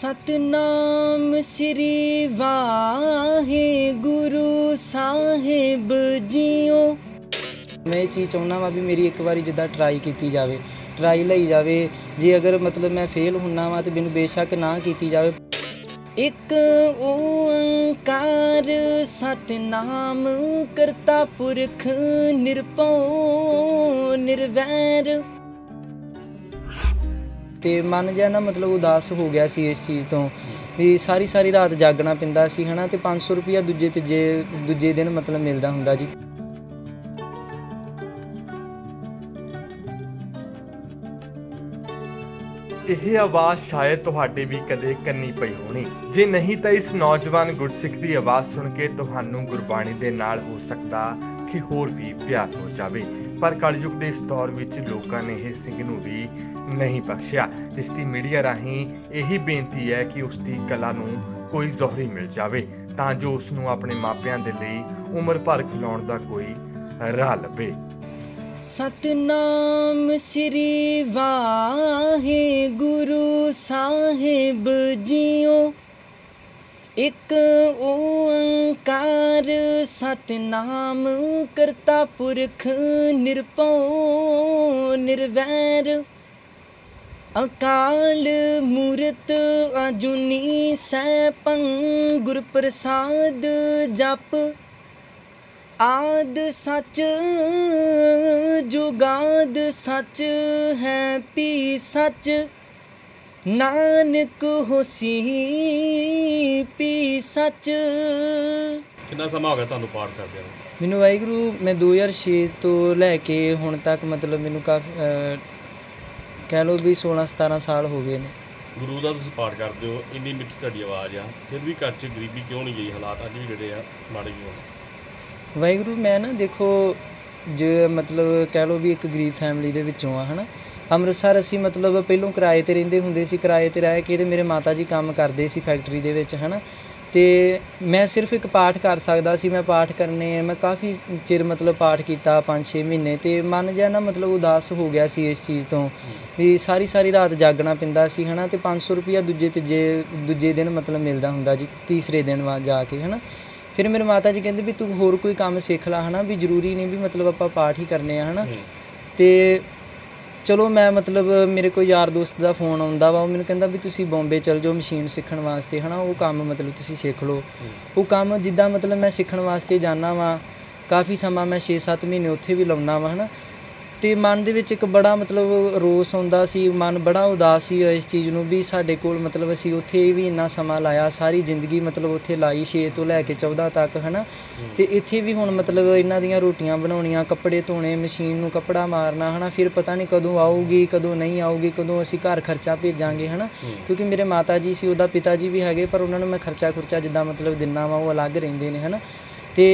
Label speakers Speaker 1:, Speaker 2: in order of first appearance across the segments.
Speaker 1: ਸਤਨਾਮ ਸ੍ਰੀ ਵਾਹਿਗੁਰੂ ਸਾਹਿਬ ਜੀਓ। ਮੈਂ ਇਹ ਚੀਜ਼ ਚਾਹੁੰਦਾ ਵਾਂ ਵੀ ਮੇਰੀ ਇੱਕ ਵਾਰੀ ਜਿੱਦਾਂ ਟਰਾਈ ਕੀਤੀ ਜਾਵੇ ਟਰਾਈ ਲਈ ਜਾਵੇ। ਜੇ ਅਗਰ ਮਤਲਬ ਮੈਂ ਫੇਲ ਹੁੰਨਾ ਵਾਂ ਤੇ ਮੈਨੂੰ ਬੇਸ਼ੱਕ ਨਾ ਕੀਤੀ ਜਾਵੇ। ਇੱਕ ਓੰਕਾਰ ਸਤਨਾਮ ਕਰਤਾ ਪੁਰਖ ਨਿਰਭਉ ਨਿਰਵੈਰ। ਤੇ ਮਨ ਜਿਹਾ ਨਾ ਮਤਲਬ ਉਦਾਸ ਹੋ ਗਿਆ ਸੀ ਇਸ ਚੀਜ਼ ਤੋਂ, ਵੀ ਸਾਰੀ ਸਾਰੀ ਰਾਤ ਜਾਗਣਾ ਪੈਂਦਾ ਸੀ, ਹਨਾ, ਤੇ 500 ਰੁਪਿਆ ਦੂਜੇ ਤੀਜੇ, ਦੂਜੇ ਦਿਨ ਮਤਲਬ ਮਿਲਦਾ ਹੁੰਦਾ ਜੀ।
Speaker 2: ਇਹ ਆਵਾਜ਼ ਸ਼ਾਇਦ ਤੁਹਾਡੇ ਵੀ ਕਦੇ ਕੰਨੀ ਪਈ ਹੋਣੀ। ਜੇ ਨਹੀਂ ਤਾਂ ਇਸ ਨੌਜਵਾਨ ਗੁਰਸਿੱਖ ਦੀ ਆਵਾਜ਼ ਸੁਣ ਕੇ ਤੁਹਾਨੂੰ ਗੁਰਬਾਣੀ ਦੇ ਨਾਲ ਹੋ ਸਕਦਾ ਕਿ ਹੋਰ ਵੀ ਪਿਆਰ ਹੋ ਜਾਵੇ। ਪਰ ਕਲਯੁਗ ਦੇ ਇਸ ਦੌਰ ਵਿੱਚ ਲੋਕਾਂ ਨੇ ਇਹ ਸਿੰਘ ਨੂੰ ਵੀ ਨਹੀਂ ਬਖਸ਼ਿਆ। ਜਿਸ ਦੀ ਮੀਡੀਆ ਰਾਹੀਂ ਇਹੀ ਬੇਨਤੀ ਹੈ ਕਿ ਉਸ ਦੀ ਕਲਾ ਨੂੰ ਕੋਈ ਜ਼ੋਹਰੀ ਮਿਲ ਜਾਵੇ, ਤਾਂ ਜੋ ਉਸ ਨੂੰ ਆਪਣੇ ਮਾਪਿਆਂ ਦੇ ਲਈ ਉਮਰ ਭਰ ਖਿਲਾਉਣ ਦਾ ਕੋਈ ਰਾਹ ਲੱਭੇ।
Speaker 1: ਸਤਨਾਮ ਸ੍ਰੀ ਵਾਹਿਗੁਰੂ ਸਾਹਿਬ ਜੀਓ। ਇੱਕ ਓੰਕਾਰ ਸਤਨਾਮ ਕਰਤਾ ਪੁਰਖ ਨਿਰਭਉ ਨਿਰਵੈਰ। ਅਕਾਲ ਮੂਰਤ ਅਜੂਨੀ ਸੈਭੰ ਗੁਰ ਪ੍ਰਸਾਦ ਜਪ। ਆਦ ਸੱਚ ਜੁਗਾਦ ਸੱਚ ਹੈ ਪੀ ਸੱਚ। ਨਾਨਕ ਹੋਸੀ ਪੀ ਸੱਚ।
Speaker 3: ਕਿੰਨਾ ਸਮਾਂ ਹੋ ਗਿਆ ਤੁਹਾਨੂੰ ਪਾਠ ਕਰਦਿਆਂ ਨੂੰ?
Speaker 1: ਮੈਨੂੰ ਵਾਹਿਗੁਰੂ ਮੈਂ 2006 ਤੋਂ ਲੈ ਕੇ ਹੁਣ ਤੱਕ ਮਤਲਬ ਮੈਨੂੰ ਕਾਫੀ ਕਹਿ ਲਓ ਵੀ 16 17 ਸਾਲ ਹੋ ਗਏ ਨੇ।
Speaker 3: ਗੁਰੂ ਦਾ ਤੁਸੀਂ ਪਾਠ ਕਰਦੇ ਹੋ ਇੰਨੀ ਮਿੱਠੀ ਤੁਹਾਡੀ ਆਵਾਜ਼ ਆ। ਫਿਰ ਵੀ ਘਰ 'ਚ ਗਰੀਬੀ ਕਿਉਂ ਨਹੀਂ ਗਈ? ਹਾਲਾਤ ਅੱਜ ਵੀ ਜਿਹੜੇ ਆ ਮਾੜੇ ਹੀ ਹੋਣ।
Speaker 1: ਵਾਹਿਗੁਰੂ, ਮੈਂ ਨਾ ਦੇਖੋ, ਜੇ ਮਤਲਬ ਕਹਿ ਲਓ ਵੀ ਇੱਕ ਗਰੀਬ ਫੈਮਿਲੀ ਦੇ ਵਿੱਚੋਂ ਆ, ਹਨਾ। ਅੰਮ੍ਰਿਤਸਰ ਅਸੀਂ ਮਤਲਬ ਪਹਿਲੋਂ ਕਿਰਾਏ ਤੇ ਰਹਿੰਦੇ ਹੁੰਦੇ ਸੀ, ਕਿਰਾਏ ਤੇ ਰਹਿ ਕੇ ਤੇ ਮੇਰੇ ਮਾਤਾ ਜੀ ਕੰਮ ਕਰਦੇ ਸੀ ਫੈਕਟਰੀ ਦੇ ਵਿੱਚ, ਹਨਾ। ਤੇ ਮੈਂ ਸਿਰਫ ਇੱਕ ਪਾਠ ਕਰ ਸਕਦਾ ਸੀ, ਮੈਂ ਪਾਠ ਕਰਨੇ, ਮੈਂ ਕਾਫੀ ਚਿਰ ਮਤਲਬ ਪਾਠ ਕੀਤਾ 5-6 ਮਹੀਨੇ, ਤੇ ਮਨ ਜਿਹਾ ਨਾ ਮਤਲਬ ਉਦਾਸ ਹੋ ਗਿਆ ਸੀ ਇਸ ਚੀਜ਼ ਤੋਂ, ਵੀ ਸਾਰੀ ਸਾਰੀ ਰਾਤ ਜਾਗਣਾ ਪੈਂਦਾ ਸੀ, ਹਨਾ। ਤੇ 500 ਰੁਪਿਆ ਦੂਜੇ ਤੀਜੇ, ਦੂਜੇ ਦਿਨ ਮਤਲਬ ਮਿਲਦਾ ਹੁੰਦਾ ਜੀ, ਤੀਸਰੇ ਦਿਨ ਵਾ ਜਾ ਕੇ, ਹਨਾ। ਫਿਰ ਮੇਰੇ ਮਾਤਾ ਜੀ ਕਹਿੰਦੇ ਵੀ ਤੂੰ ਹੋਰ ਕੋਈ ਕੰਮ ਸਿੱਖ ਲੈ ਹਨਾ ਵੀ ਜ਼ਰੂਰੀ ਨਹੀਂ ਵੀ ਮਤਲਬ ਆਪਾਂ ਪਾਠ ਹੀ ਕਰਨੇ ਆ ਹਨਾ। ਤੇ ਚਲੋ ਮੈਂ ਮਤਲਬ ਮੇਰੇ ਕੋਈ ਯਾਰ ਦੋਸਤ ਦਾ ਫੋਨ ਆਉਂਦਾ ਵਾ ਉਹ ਮੈਨੂੰ ਕਹਿੰਦਾ ਵੀ ਤੁਸੀਂ ਬੰਬੇ ਚਲ ਜਾਓ ਮਸ਼ੀਨ ਸਿੱਖਣ ਵਾਸਤੇ ਹਨਾ ਉਹ ਕੰਮ ਮਤਲਬ ਤੁਸੀਂ ਸਿੱਖ ਲਓ। ਉਹ ਕੰਮ ਜਿੱਦਾਂ ਮਤਲਬ ਮੈਂ ਸਿੱਖਣ ਵਾਸਤੇ ਜਾਣਾ ਵਾਂ ਕਾਫੀ ਸਮਾਂ ਮੈਂ 6-7 ਮਹੀਨੇ ਉੱਥੇ ਵੀ ਲਾਉਣਾ ਵਾ ਹਨਾ। ਤੇ ਮਨ ਦੇ ਵਿੱਚ ਇੱਕ ਬੜਾ ਮਤਲਬ ਰੋਸ ਆਉਂਦਾ ਸੀ ਮਨ ਬੜਾ ਉਦਾਸ ਸੀ ਇਸ ਚੀਜ਼ ਨੂੰ ਵੀ ਸਾਡੇ ਕੋਲ ਮਤਲਬ ਅਸੀਂ ਉੱਥੇ ਵੀ ਇੰਨਾ ਸਮਾਂ ਲਾਇਆ ਸਾਰੀ ਜ਼ਿੰਦਗੀ ਮਤਲਬ ਉੱਥੇ ਲਾਈ 6 ਤੋਂ ਲੈ ਕੇ 14 ਤੱਕ ਹਨਾ? ਤੇ ਇੱਥੇ ਵੀ ਹੁਣ ਮਤਲਬ ਇਹਨਾਂ ਦੀਆਂ ਰੋਟੀਆਂ ਬਣਾਉਣੀਆਂ ਕੱਪੜੇ ਧੋਣੇ ਮਸ਼ੀਨ ਨੂੰ ਕੱਪੜਾ ਮਾਰਨਾ ਹਨਾ? ਫਿਰ ਪਤਾ ਨਹੀਂ ਕਦੋਂ ਆਊਗੀ ਕਦੋਂ ਨਹੀਂ ਆਊਗੀ ਕਦੋਂ ਅਸੀਂ ਘਰ ਖਰਚਾ ਭੇਜਾਂਗੇ ਹਨਾ? ਕਿਉਂਕਿ ਮੇਰੇ ਮਾਤਾ ਜੀ ਸੀ ਉਹਦਾ ਪਿਤਾ ਜੀ ਵੀ ਹੈਗੇ ਪਰ ਉਹਨਾਂ ਨੂੰ ਮੈਂ ਖਰਚਾ ਖੁਰਚਾ ਜਿੱਦਾਂ ਮਤਲਬ ਦਿੰਨਾ ਵਾ ਉਹ ਅਲੱਗ ਰਹਿੰਦੇ ਨੇ ਹਨਾ? ਤੇ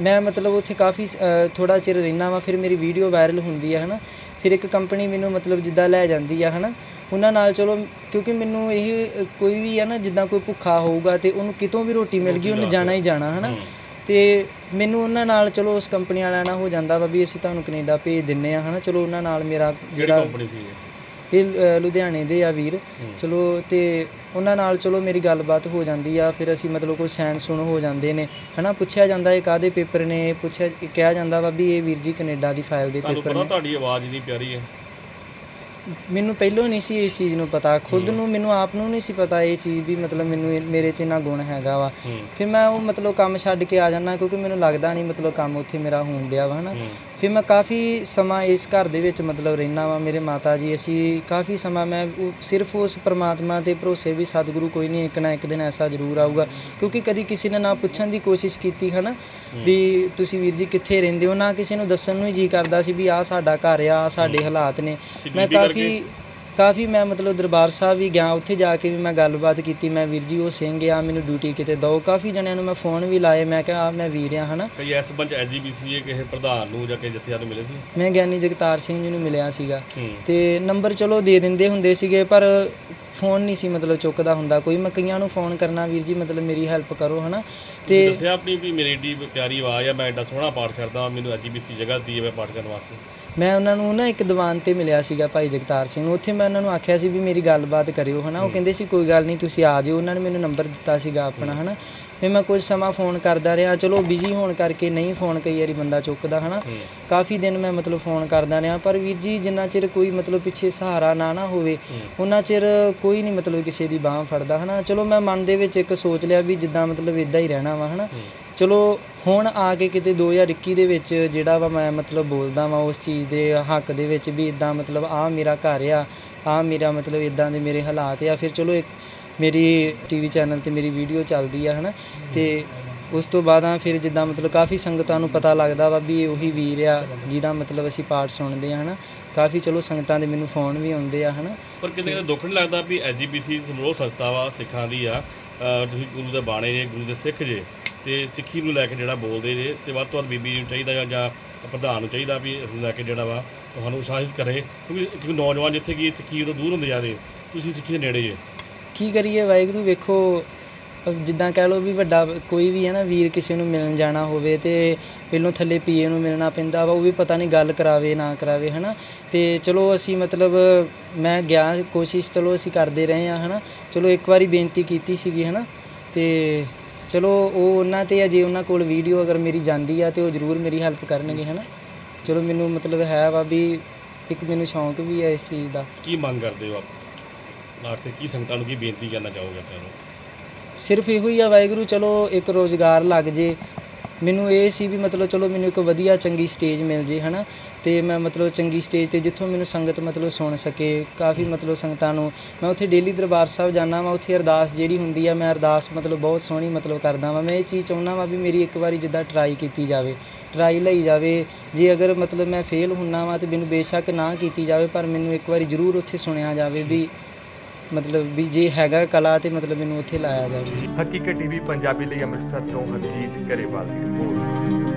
Speaker 1: ਮੈਂ ਮਤਲਬ ਉੱਥੇ ਕਾਫੀ ਥੋੜਾ ਚਿਰ ਰਹਿਣਾ ਵਾ ਫਿਰ ਮੇਰੀ ਵੀਡੀਓ ਵਾਇਰਲ ਹੁੰਦੀ ਆ ਹਨਾ? ਫਿਰ ਇੱਕ ਕੰਪਨੀ ਮੈਨੂੰ ਮਤਲਬ ਜਿੱਦਾਂ ਲੈ ਜਾਂਦੀ ਆ ਹਨਾ? ਉਹਨਾਂ ਨਾਲ ਚਲੋ ਕਿਉਂਕਿ ਮੈਨੂੰ ਇਹ ਕੋਈ ਵੀ ਆ ਨਾ ਜਿੱਦਾਂ ਕੋਈ ਭੁੱਖਾ ਹੋਊਗਾ ਤੇ ਉਹਨੂੰ ਕਿਤੋਂ ਵੀ ਰੋਟੀ ਮਿਲ ਗਈ ਉਹਨੇ ਜਾਣਾ ਹੀ ਜਾਣਾ ਹਨਾ? ਤੇ ਮੈਨੂੰ ਉਹਨਾਂ ਨਾਲ ਚਲੋ ਉਸ ਕੰਪਨੀ ਵਾਲਿਆਂ ਨਾਲ ਹੋ ਜਾਂਦਾ ਵਾ ਵੀ ਅਸੀਂ ਤੁਹਾਨੂੰ ਕੈਨੇਡਾ ਭੇਜ ਦਿੰਨੇ ਆ ਹਨਾ? ਚਲੋ ਉਹਨਾਂ ਨਾਲ ਮੇਰਾ ਜਿਹੜਾ
Speaker 3: ਕੰਪਨੀ ਸੀ ਇਹ?
Speaker 1: ਇਹ ਲੁਧਿਆਣੇ ਦੇ ਆ ਵੀਰ। ਚਲੋ ਤੇ ਉਹਨਾਂ ਨਾਲ ਚਲੋ ਮੇਰੀ ਗੱਲਬਾਤ ਹੋ ਜਾਂਦੀ ਆ ਫਿਰ ਅਸੀਂ ਮਤਲਬ ਕੋਈ ਸੈਨ ਸੁਣ ਹੋ ਜਾਂਦੇ ਨੇ। ਹਨਾ ਪੁੱਛਿਆ ਜਾਂਦਾ ਇਹ ਕਾਦੇ ਪੇਪਰ ਨੇ ਪੁੱਛਿਆ ਕਿਹਾ ਜਾਂਦਾ ਵਾ ਵੀ ਇਹ ਵੀਰ ਜੀ ਕੈਨੇਡਾ ਦੀ ਫਾਈਲ ਦੇ ਪੇਪਰ ਨੇ।
Speaker 3: ਤੁਹਾਡੀ ਆਵਾਜ਼ ਇੰਨੀ ਪਿਆਰੀ ਹੈ।
Speaker 1: ਮੈਨੂੰ ਪਹਿਲਾਂ ਨਹੀਂ ਸੀ ਇਸ ਚੀਜ਼ ਨੂੰ ਪਤਾ ਖੁਦ ਨੂੰ ਮੈਨੂੰ ਆਪ ਨੂੰ ਨਹੀਂ ਸੀ ਪਤਾ ਇਹ ਚੀਜ਼ ਵੀ ਮਤਲਬ ਮੈਨੂੰ ਇਹ- ਮੇਰੇ 'ਚ ਇੰਨਾ ਗੁਣ ਹੈਗਾ ਵਾ। ਫਿਰ ਮੈਂ ਉਹ ਮਤਲਬ ਕੰਮ ਛੱਡ ਕੇ ਆ ਜਾਂਦਾ ਕਿਉਂਕਿ ਮੈਨੂੰ ਲੱਗਦਾ ਨਹੀਂ ਮਤਲਬ ਕੰਮ ਉੱਥੇ ਮੇਰਾ ਹੋਣ ਡਿਆ ਵਾ ਹਨਾ। ਫਿਰ ਮੈਂ ਕਾਫੀ ਸਮਾਂ ਇਸ ਘਰ ਦੇ ਵਿੱਚ ਮਤਲਬ ਰਹਿਣਾ ਵਾ ਮੇਰੇ ਮਾਤਾ ਜੀ ਅਸੀਂ ਕਾਫੀ ਸਮਾਂ ਮੈਂ ਸਿਰਫ ਉਸ ਪ੍ਰਮਾਤਮਾ ਤੇ ਭਰੋਸੇ ਵੀ ਸਤਿਗੁਰੂ ਕੋਈ ਨਹੀਂ ਇੱਕ ਨਾ ਇੱਕ ਦਿਨ ਐਸਾ ਜ਼ਰੂਰ ਆਊਗਾ ਕਿਉਂਕਿ ਕਦੀ ਕਿਸੇ ਨੇ ਨਾ ਪੁੱਛਣ ਦੀ ਕੋਸ਼ਿਸ਼ ਕੀਤੀ ਹਨਾ? ਵੀ ਤੁਸੀਂ ਵੀਰ ਜੀ ਕਿੱਥੇ ਰਹਿੰਦੇ ਹੋ? ਨਾ ਕਿਸੇ ਨੂੰ ਦੱਸਣ ਨੂੰ ਹੀ ਜੀ ਕਰਦਾ ਸੀ ਵੀ ਆਹ ਸਾਡਾ ਘਰ ਆ ਆਹ ਸਾਡੇ ਹਾਲਾਤ ਨੇ। ਮੈਂ ਕਾਫੀ ਕਾਫੀ ਮੈਂ ਮਤਲਬ ਦਰਬਾਰ ਸਾਹਿਬ ਵੀ ਗਿਆ ਉੱਥੇ ਜਾ ਕੇ ਵੀ ਮੈਂ ਗੱਲਬਾਤ ਕੀਤੀ ਮੈਂ ਵੀਰ ਜੀ ਉਹ ਸਿੰਘ ਆ ਮੈਨੂੰ ਡਿਊਟੀ ਕਿਤੇ ਦਿਓ ਕਾਫੀ ਜਣਿਆਂ ਨੂੰ ਮੈਂ ਫੋਨ ਵੀ ਲਾਏ ਮੈਂ ਕਿਹਾ ਆ ਮੈਂ ਵੀਰ ਆ ਹਨਾ।
Speaker 3: ਕਈ ਇਸ ਬੰਚ ਐਜੀਬੀਸੀ ਇਹ ਕਿਸੇ ਪ੍ਰਧਾਨ ਨੂੰ ਜਾਂ ਕਿਸੇ ਜਥੇਦਾਰ ਨੂੰ ਮਿਲੇ ਸੀ?
Speaker 1: ਮੈਂ ਗਿਆਨੀ ਜਗਤਾਰ ਸਿੰਘ ਜੀ ਨੂੰ ਮਿਲਿਆ ਸੀਗਾ। ਤੇ ਨੰਬਰ ਚਲੋ ਦੇ ਦਿੰਦੇ ਹੁੰਦੇ ਸੀਗੇ ਪਰ ਫੋਨ ਨਹੀਂ ਸੀ ਮਤਲਬ ਚੁੱਕਦਾ ਹੁੰਦਾ। ਕੋਈ ਮੈਂ ਕਈਆਂ ਨੂੰ ਫੋਨ ਕਰਨਾ ਵੀਰ ਜੀ ਮਤਲਬ ਮੇਰੀ ਹੈਲਪ ਕਰੋ ਹਨਾ।
Speaker 3: ਤੇ ਦੱਸਿਆ ਆਪਣੀ ਵੀ ਮੇਰੀ ਏਡੀ ਪਿਆਰੀ ਆਵਾਜ਼ ਆ ਮੈਂ ਐਡਾ ਸੋਹਣਾ ਪਾਠ ਕਰਦਾ ਮੈਨੂੰ ਐਜੀਬੀਸੀ ਜਗ੍ਹਾ ਹੈ ਮੈਂ ਪਾਠ ਕਰਨ ਵਾਸਤੇ।
Speaker 1: ਮੈਂ ਉਹਨਾਂ ਨੂੰ ਨਾ ਇੱਕ ਦੀਵਾਨ ਤੇ ਮਿਲਿਆ ਸੀਗਾ ਭਾਈ ਜਗਤਾਰ ਸਿੰਘ ਨੂੰ। ਉੱਥੇ ਮੈਂ ਉਹਨਾਂ ਨੂੰ ਆਖਿਆ ਸੀ ਵੀ ਮੇਰੀ ਗੱਲਬਾਤ ਕਰਿਓ ਹਨਾ? ਉਹ। ਕਹਿੰਦੇ ਸੀ ਕੋਈ ਗੱਲ ਨਹੀਂ ਤੁਸੀਂ ਆ ਜਿਓ। ਉਹਨਾਂ ਨੇ ਮੈਨੂੰ ਨੰਬਰ ਦਿੱਤਾ ਸੀਗਾ ਆਪਣਾ ਹਨਾ? ਫਿਰ ਮੈਂ ਕੁਝ ਸਮਾਂ ਫੋਨ ਕਰਦਾ ਰਿਹਾ। ਚਲੋ ਬਿਜ਼ੀ ਹੋਣ ਕਰਕੇ ਨਹੀਂ ਫੋਨ ਕਈ ਵਾਰੀ ਬੰਦਾ ਚੁੱਕਦਾ ਹਨਾ? ਕਾਫੀ ਦਿਨ ਮੈਂ ਮਤਲਬ ਫੋਨ ਕਰਦਾ ਰਿਹਾ ਪਰ ਵੀਰ ਜੀ ਜਿੰਨਾ ਚਿਰ ਕੋਈ ਮਤਲਬ ਪਿੱਛੇ ਸਹਾਰਾ ਨਾ ਨਾ ਹੋਵੇ ਉਹਨਾਂ ਚਿਰ ਕੋਈ ਨਹੀਂ ਮਤਲਬ ਕਿਸੇ ਦੀ ਬਾਹ ਫੜਦਾ ਹਨਾ? ਚਲੋ ਮੈਂ ਮਨ ਦੇ ਵਿੱਚ ਇੱਕ ਸੋਚ ਲਿਆ ਵੀ ਜਿੱਦਾਂ ਮਤਲਬ ਇਦਾਂ ਹੀ ਰਹਿਣਾ ਵਾ ਹਨਾ? ਚਲੋ ਹੁਣ ਆ ਕੇ ਕਿਤੇ 2021 ਦੇ ਵਿੱਚ ਜਿਹੜਾ ਵਾ ਮੈਂ ਮਤਲਬ ਬੋਲਦਾ ਵਾਂ ਉਸ ਚੀਜ਼ ਦੇ ਹੱਕ ਦੇ ਵਿੱਚ ਵੀ ਇਦਾਂ ਮਤਲਬ ਆ ਮੇਰਾ ਘਰ ਆ ਆ ਮੇਰਾ ਮਤਲਬ ਇਦਾਂ ਦੇ ਮੇਰੇ ਹਾਲਾਤ ਆ ਫਿਰ ਚਲੋ ਇੱਕ ਮੇਰੀ ਟੀਵੀ ਚੈਨਲ ਤੇ ਮੇਰੀ ਵੀਡੀਓ ਚੱਲਦੀ ਆ ਹਨਾ? ਤੇ ਉਸ ਤੋਂ ਬਾਅਦ ਆ ਫਿਰ ਜਿੱਦਾਂ ਮਤਲਬ ਕਾਫੀ ਸੰਗਤਾਂ ਨੂੰ ਪਤਾ ਲੱਗਦਾ ਵਾ ਵੀ ਉਹੀ ਵੀਰ ਆ ਜਿਹਦਾ ਮਤਲਬ ਅਸੀਂ ਪਾਠ ਸੁਣਦੇ ਆ ਹਨਾ? ਕਾਫੀ ਚਲੋ ਸੰਗਤਾਂ ਦੇ ਮੈਨੂੰ ਫੋਨ ਵੀ ਆਉਂਦੇ ਆ ਹਨਾ?
Speaker 3: ਪਰ ਕਿਤੇ ਕਿਤੇ ਦੁੱਖ ਨਹੀਂ ਲੱਗਦਾ ਵੀ ਐਜੀਪੀਸੀ ਸਮੂਹ ਸੰਸਥਾ ਵਾ ਸਿੱਖਾਂ ਦੀ ਆ ਤੁਸੀਂ ਗੁਰੂ ਦੇ ਬਾਣੇ ਜੇ ਗੁਰੂ ਦੇ ਸਿੱਖ ਜੇ ਤੇ ਸਿੱਖੀ ਨੂੰ ਲੈ ਕੇ ਜਿਹੜਾ ਬੋਲਦੇ ਜੇ ਤੇ ਵੱਧ ਤੋਂ ਵੱਧ ਬੀਬੀ ਨੂੰ ਚਾਹੀਦਾ ਜਾਂ- ਜਾਂ ਪ੍ਰਧਾਨ ਨੂੰ ਚਾਹੀਦਾ ਵੀ ਇਸ ਨੂੰ ਲੈ ਕੇ ਜਿਹੜਾ ਵਾ ਤੁਹਾਨੂੰ ਉਤਸ਼ਾਹਿਤ ਕਰੇ ਕਿਉਂਕਿ ਕਿਉਂਕਿ ਨੌਜਵਾਨ ਜਿੱਥੇ ਕਿ ਸਿੱਖੀ ਤੋਂ ਦੂਰ ਹੁੰਦੇ ਜਾਂਦੇ ਤੁਸੀਂ ਸਿੱਖੀ ਦੇ ਨੇੜੇ ਜੇ।
Speaker 1: ਕੀ ਕਰੀਏ ਵਾਹਿਗੁਰੂ, ਵੇਖੋ ਜਿੱਦਾਂ ਕਹਿ ਲਓ ਵੀ ਵੱਡਾ ਕੋਈ ਵੀ ਹੈ ਨਾ, ਵੀਰ ਕਿਸੇ ਨੂੰ ਮਿਲਣ ਜਾਣਾ ਹੋਵੇ ਤੇ ਪਹਿਲੋਂ ਥੱਲੇ ਪੀਏ ਨੂੰ ਮਿਲਣਾ ਪੈਂਦਾ ਵਾ, ਉਹ ਵੀ ਪਤਾ ਨਹੀਂ ਗੱਲ ਕਰਾਵੇ, ਨਾ ਕਰਾਵੇ, ਹਨਾ? ਤੇ ਚਲੋ ਅਸੀਂ ਮਤਲਬ ਮੈਂ ਗਿਆ, ਕੋਸ਼ਿਸ਼ ਚਲੋ ਅਸੀਂ ਕਰਦੇ ਰਹੇ ਆ ਹਨਾ? ਚਲੋ ਇੱਕ ਵਾਰੀ ਬੇਨਤੀ ਕੀਤੀ ਸੀਗੀ, ਹਨਾ? ਤੇ ਚਲੋ ਉਹ ਉਹਨਾਂ ਤੇ ਆ ਜੇ ਉਹਨਾਂ ਕੋਲ ਵੀਡੀਓ ਅਗਰ ਮੇਰੀ ਜਾਂਦੀ ਆ ਤੇ ਉਹ ਜ਼ਰੂਰ ਮੇਰੀ ਹੈਲਪ ਕਰਨਗੇ, ਹਨਾ? ਚਲੋ ਮੈਨੂੰ ਮਤਲਬ ਹੈ ਵਾ ਵੀ ਇੱਕ ਮੈਨੂੰ ਸ਼ੌਂਕ ਵੀ ਹੈ ਇਸ ਚੀਜ਼ ਦਾ।
Speaker 3: ਕੀ ਮੰਗ ਕਰਦੇ ਹੋ ਆਪ? ਲਾਸਟ ਤੇ ਕੀ ਸੰਗਤਾਂ ਨੂੰ ਕੀ ਬੇਨਤੀ ਕਰਨਾ ਚਾਹੋਗੇ ਆਪਾਂ ਨੂੰ?
Speaker 1: ਸਿਰਫ ਇਹੋ ਹੀ ਆ ਵਾਹਿਗੁਰੂ, ਚਲੋ ਇੱਕ ਰੋਜ਼ਗਾਰ ਲੱਗ ਜੇ। ਮੈਨੂੰ ਇਹ ਸੀ ਵੀ ਮਤਲਬ ਚਲੋ ਮੈਨੂੰ ਇੱਕ ਵਧੀਆ ਚੰਗੀ ਸਟੇਜ ਮਿਲ ਜੇ, ਹਨਾ। ਤੇ ਮੈਂ ਮਤਲਬ ਚੰਗੀ ਸਟੇਜ ਤੇ ਜਿੱਥੋਂ ਮੈਨੂੰ ਸੰਗਤ ਮਤਲਬ ਸੁਣ ਸਕੇ, ਕਾਫੀ ਮਤਲਬ ਸੰਗਤਾਂ ਨੂੰ। ਮੈਂ ਉੱਥੇ ਡੇਲੀ ਦਰਬਾਰ ਸਾਹਿਬ ਜਾਣਾ ਵਾਂ, ਉੱਥੇ ਅਰਦਾਸ ਜਿਹੜੀ ਹੁੰਦੀ ਆ, ਮੈਂ ਅਰਦਾਸ ਮਤਲਬ ਬਹੁਤ ਸੋਹਣੀ ਮਤਲਬ ਕਰਦਾ ਵਾਂ। ਮੈਂ ਇਹ ਚੀਜ਼ ਚਾਹੁੰਦਾ ਵਾਂ ਵੀ ਮੇਰੀ ਇੱਕ ਵਾਰੀ ਜਿੱਦਾਂ ਟਰਾਈ ਕੀਤੀ ਜਾਵੇ ਟਰਾਈ ਲਈ ਜਾਵੇ। ਜੇ ਅਗਰ ਮਤਲਬ ਮੈਂ ਫੇਲ ਹੁੰਨਾ ਵਾਂ ਤੇ ਮੈਨੂੰ ਬੇਸ਼ੱਕ ਨਾ ਕੀਤੀ ਜਾਵੇ, ਪਰ ਮੈਨੂੰ ਇੱਕ ਵਾਰੀ ਜ਼ਰੂਰ ਉੱਥੇ ਸੁਣਿਆ ਜਾਵੇ ਵੀ ਮਤਲਬ ਵੀ ਜੇ ਹੈਗਾ ਕਲਾ ਤੇ ਮਤਲਬ ਮੈਨੂੰ ਉੱਥੇ ਲਾਇਆ ਜਾਵੇ।
Speaker 2: ਹਕੀਕਤ ਟੀਵੀ ਪੰਜਾਬੀ ਲਈ ਅੰਮ੍ਰਿਤਸਰ ਤੋਂ ਹਰਜੀਤ ਗਰੇਵਾਲ ਦੀ ਰਿਪੋਰਟ।